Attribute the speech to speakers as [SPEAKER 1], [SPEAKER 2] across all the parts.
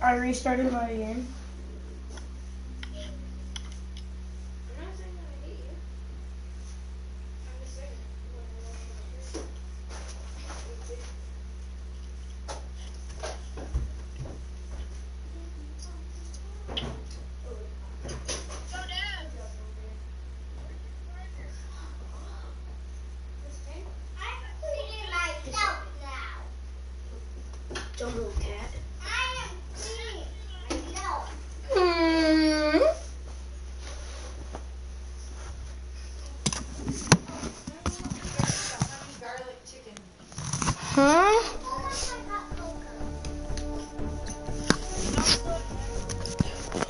[SPEAKER 1] I restarted my game.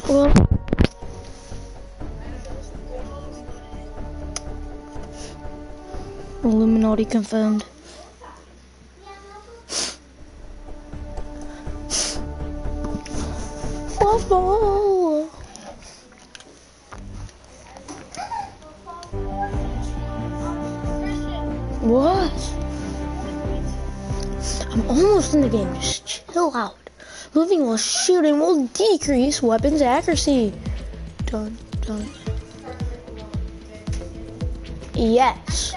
[SPEAKER 1] Well, Illuminati confirmed. What? I'm almost in the game. Just chill out. Moving while shooting will decrease weapons accuracy. Dun, dun. Yes.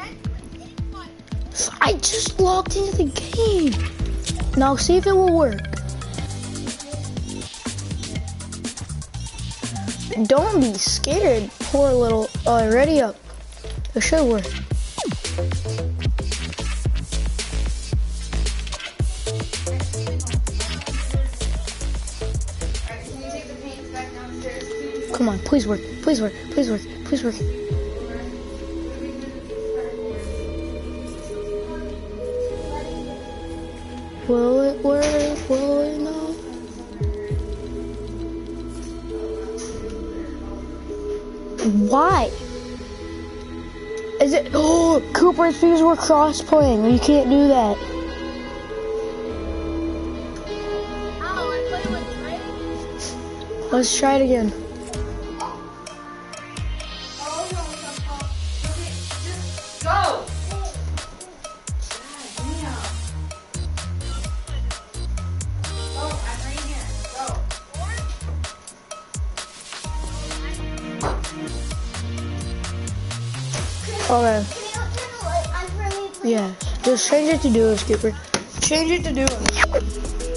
[SPEAKER 1] I just logged into the game. Now see if it will work. Don't be scared, poor little. Uh, ready up. It should work. Come on, please work. Please work. Please work. Please work. Will it work? Will it not? Why? Is it? Oh, Cooper, it's because we're cross playing. You can't do that. Let's try it again.
[SPEAKER 2] Just
[SPEAKER 1] change it to duos, Cooper. Change it to duos.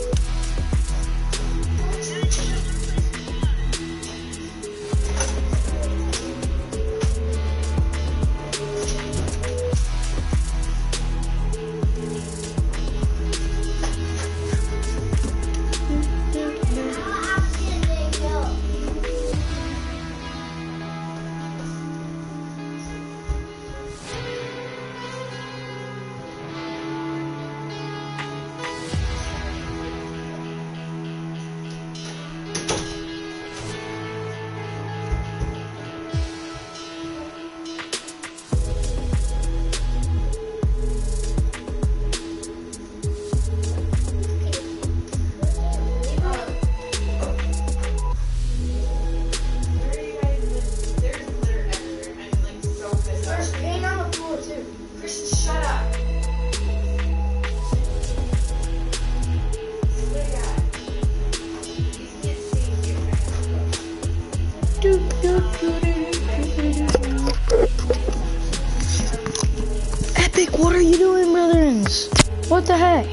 [SPEAKER 1] What are you doing, brethrens? What the heck?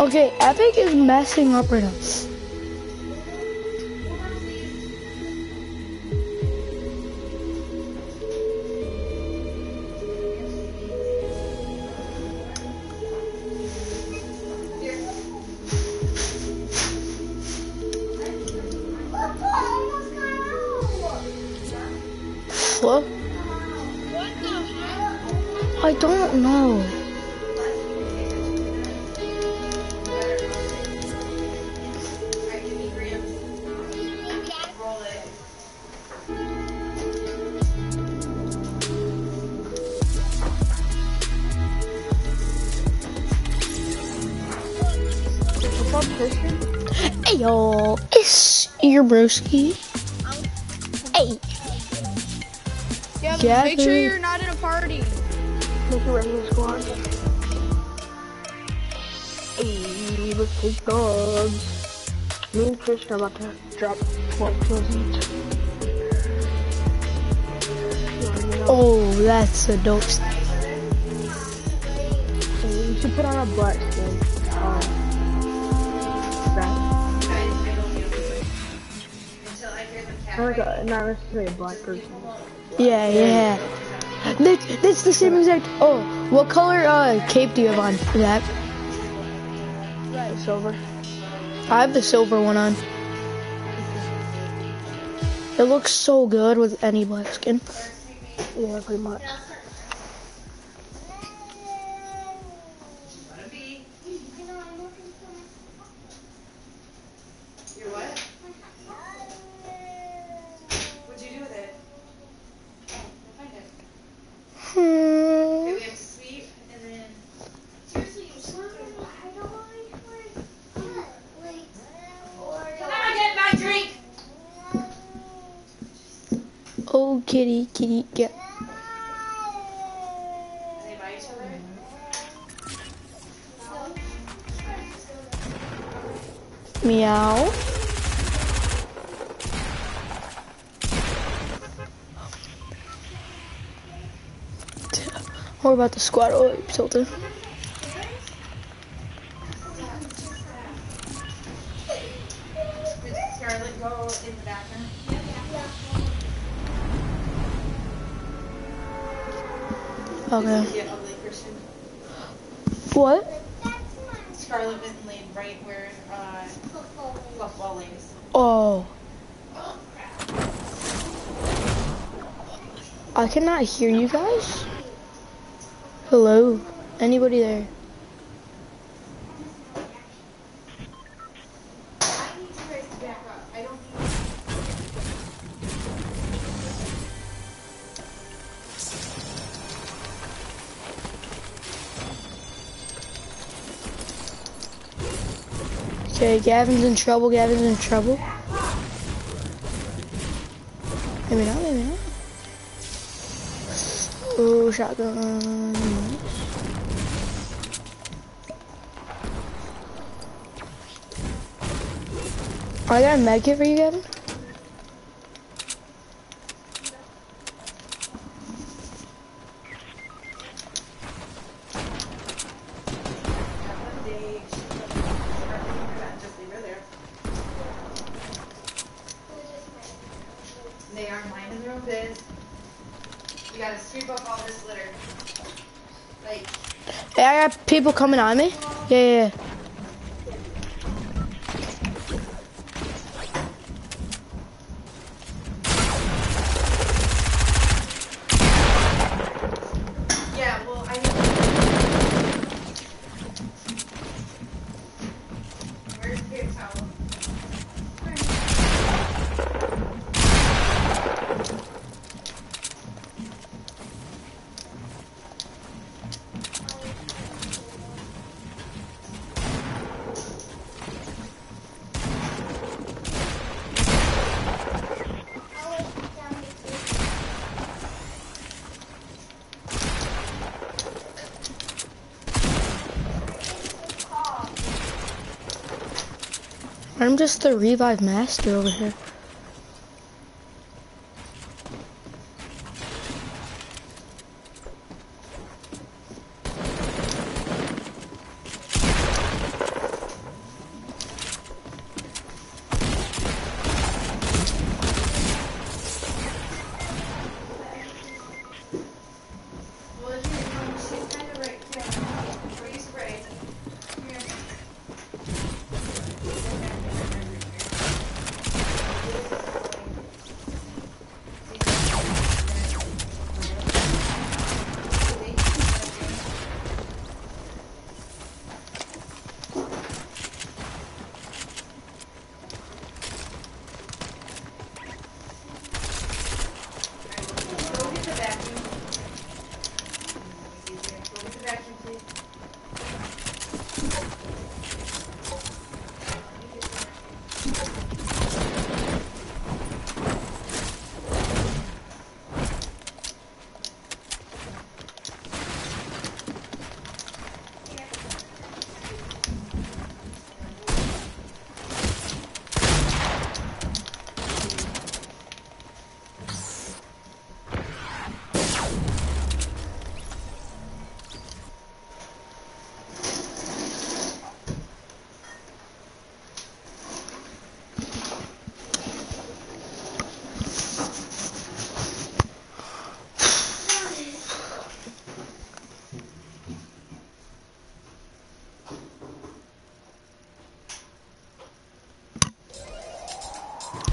[SPEAKER 1] Okay, Epic is messing up right now. What? I don't know.
[SPEAKER 2] Alright, give me grams. Roll it.
[SPEAKER 1] Hey y'all, it's your broski. Um, hey,
[SPEAKER 3] Yeah, make sure you're not in a party.
[SPEAKER 1] Make a regular squad. Hey.
[SPEAKER 2] me with his dogs. Me and Christian are about to drop 12 kills each. Oh, that's a dope skin. You should put on a black skin. Um, that.
[SPEAKER 4] I, I don't feel this until I hear them cat.
[SPEAKER 2] Not like a, not necessarily a black person.
[SPEAKER 1] Yeah, yeah. That, that's the same exact. Oh, what color uh cape do you have on for that?
[SPEAKER 2] Right. Silver.
[SPEAKER 1] I have the silver one on. It looks so good with any black skin.
[SPEAKER 2] Yeah, pretty much.
[SPEAKER 1] Meow. More about the squad. Oh, you Tilted.
[SPEAKER 4] Did Scarlett go in the bathroom?
[SPEAKER 1] Okay.
[SPEAKER 4] Yeah, ugly Christian.
[SPEAKER 1] What?
[SPEAKER 4] Scarlett went and laid right where uh, Fluffball lays.
[SPEAKER 1] Oh. I cannot hear you guys. Hello? Anybody there? Okay, Gavin's in trouble. Gavin's in trouble. Maybe not, maybe not. Oh, shotgun. Are there a med kit for you, Gavin.
[SPEAKER 4] Gotta sweep up all this litter. Like,
[SPEAKER 1] Hey, I got people coming on me. Yeah, yeah, yeah.
[SPEAKER 4] yeah,
[SPEAKER 1] I'm just the revive master over here.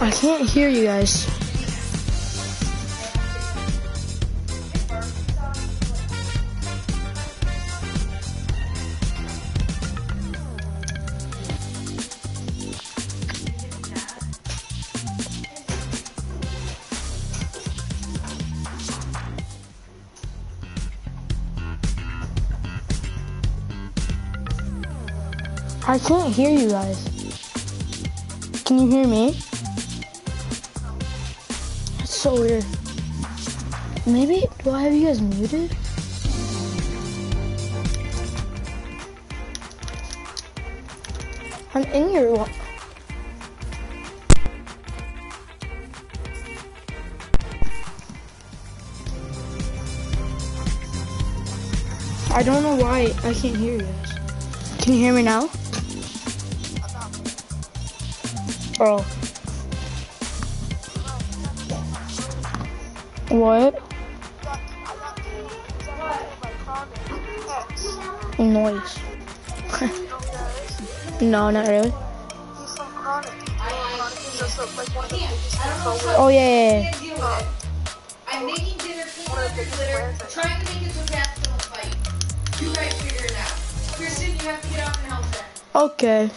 [SPEAKER 1] I can't hear you guys. I can't hear you guys. Can you hear me? So weird. Maybe, do I have you guys muted? I'm in your. I don't know why I can't hear you guys. Can you hear me now? Bro. What? Noise. no, not really. Oh yeah, yeah, yeah.
[SPEAKER 2] I'm making dinner, up your litter, trying to make it so cats don't fight. You guys figure it out. Kristen, you have to get off and help them.
[SPEAKER 1] Okay.